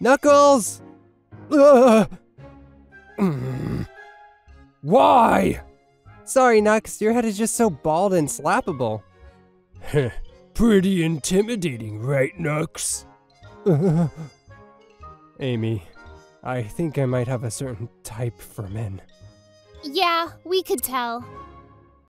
Knuckles! Ugh. Why? Sorry, Knux, your head is just so bald and slappable. Pretty intimidating, right, Knux? Amy, I think I might have a certain type for men. Yeah, we could tell.